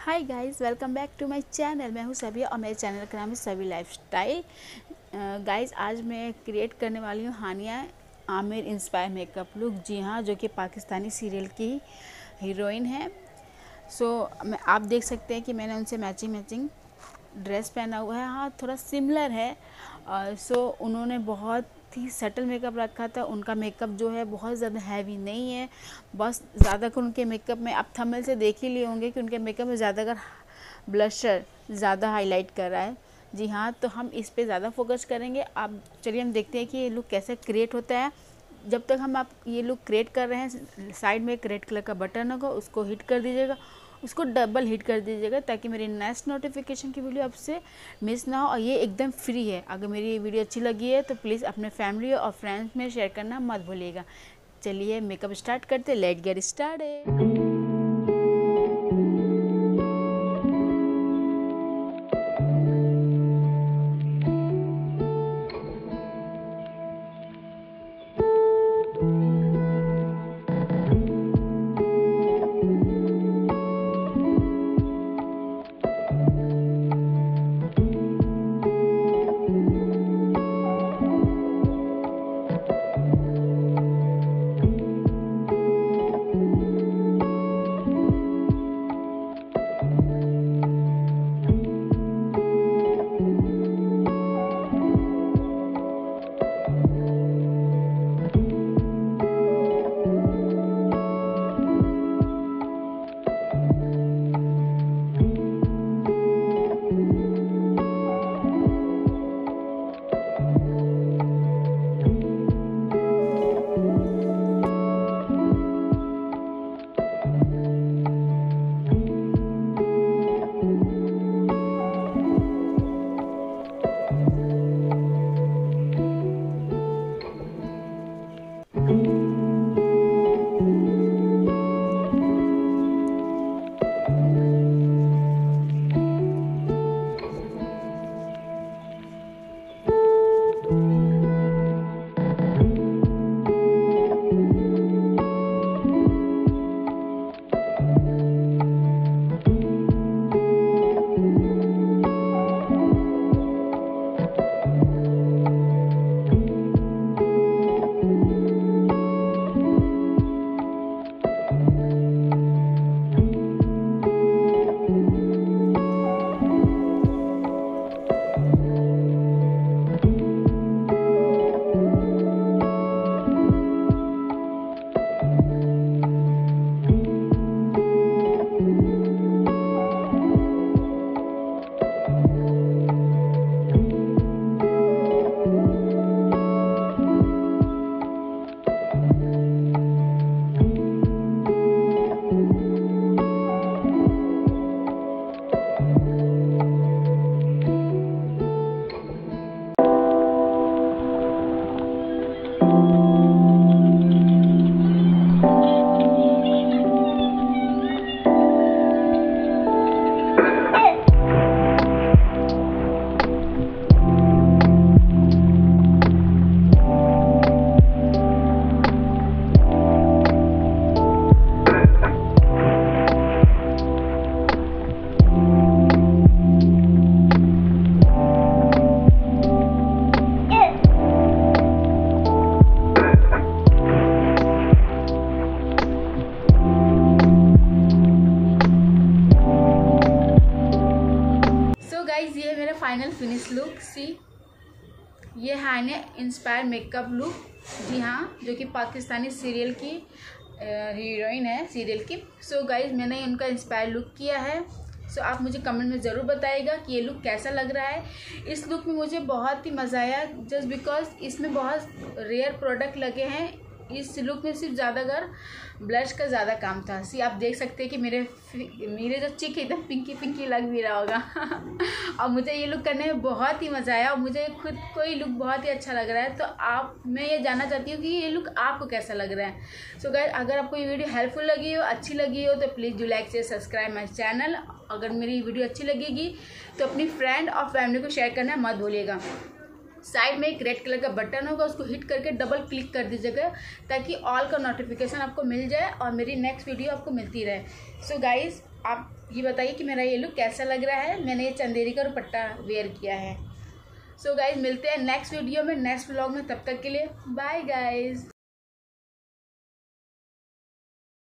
Hi guys welcome back to my channel मैं हूँ सभी और मेरे चैनल का नाम है सभी लाइफस्टाइल गाइस आज मैं क्रिएट करने वाली हूँ Hania Aamir inspire makeup look जी हाँ जो कि पाकिस्तानी सीरियल की हीरोइन है. सो so, आप देख सकते हैं कि मैंने उनसे मैचिंग मैचिंग ड्रेस पहना हुआ है. हाँ थोड़ा सिमिलर है. सो uh, so, उन्होंने बहुत ही सटल मेकअप रखा था, उनका मेकअप जो है बहुत ज़्यादा हैवी नहीं है। बस ज़्यादातर उनके मेकअप में आप थमल से देख ही लिए होंगे कि उनके मेकअप में ज़्यादातर ब्लशर ज़्यादा हाईलाइट कर रहा है। जी हाँ तो हम इस पर ज़्यादा फोकस करेंगे। आप चलिए हम देखते हैं कि ये लुक कैसे क्रिएट होता है। जब तक हम आप ये लुक क्रिएट कर रहे हैं साइड में एक रेड कलर का बटन होगा उसको हिट कर दीजिएगा। उसको डबल हिट कर दीजिएगा ताकि मेरी नेक्स्ट नोटिफिकेशन की वीडियो आपसे मिस ना हो और ये एकदम फ्री है। अगर मेरी ये वीडियो अच्छी लगी है तो प्लीज़ अपने फैमिली और फ्रेंड्स में शेयर करना मत भूलिएगा। चलिए मेकअप स्टार्ट करते let get start final finish look सी। ये है ने इंस्पायर मेकअप लुक जी हाँ जो कि पाकिस्तानी सीरियल की हीरोइन है सीरियल की। सो so गाइज़ मैंने उनका इंस्पायर लुक किया है। सो so, आप मुझे कमेंट में ज़रूर बताइएगा कि ये लुक कैसा लग रहा है। इस लुक में मुझे बहुत ही मज़ा आया जस्ट बिकॉज़ इसमें बहुत रेयर प्रोडक्ट लगे हैं। इस लुक में सिर्फ़ ज़्यादातर ब्लश का ज़्यादा काम था। सी आप देख सकते हैं कि मेरे मेरे जो चिक एकदम पिंकी पिंकी लग भी रहा होगा। और मुझे ये लुक करने में बहुत ही मज़ा आया और मुझे खुद को ये लुक बहुत ही अच्छा लग रहा है। तो आप मैं ये जानना चाहती हूँ कि ये लुक आपको कैसा लग रहा है। सो so, गैर अगर आपको ये वीडियो हेल्पफुल लगी हो अच्छी लगी हो तो प्लीज़ डू लाइक से सब्सक्राइब माई चैनल अगर मेरी वीडियो अच्छी लगेगी तो अपनी फ्रेंड और फैमिली को शेयर करना मत भूलिएगा। साइड में एक रेड कलर का बटन होगा, उसको हिट करके डबल क्लिक कर दीजिएगा, ताकि ऑल का नोटिफिकेशन आपको मिल जाए और मेरी नेक्स्ट वीडियो आपको मिलती रहे। सो so गाइज़ आप ये बताइए कि मेरा ये लुक कैसा लग रहा है? मैंने ये चंदेरी का दुपट्टा वेयर किया है। सो so गाइज़ मिलते हैं नेक्स्ट वीडियो में नेक्स्ट ब्लॉग में, तब तक के लिए बाय गाइज़